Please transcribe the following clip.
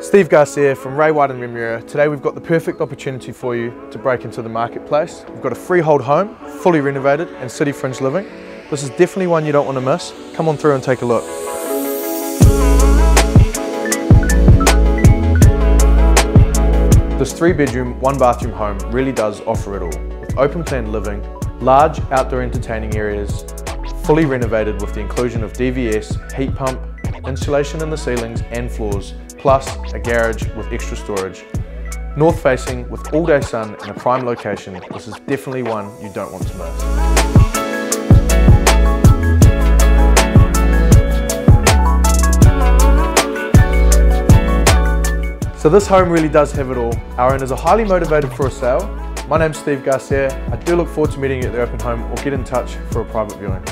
Steve Garcia from Ray White and Remuera. Today we've got the perfect opportunity for you to break into the marketplace. We've got a freehold home, fully renovated and city fringe living. This is definitely one you don't want to miss. Come on through and take a look. This three bedroom, one bathroom home really does offer it all. With open plan living, large outdoor entertaining areas, fully renovated with the inclusion of DVS, heat pump, insulation in the ceilings and floors, plus a garage with extra storage. North facing with all day sun in a prime location, this is definitely one you don't want to miss. So this home really does have it all. Our owners are highly motivated for a sale. My name's Steve Garcia. I do look forward to meeting you at the open home or get in touch for a private viewing.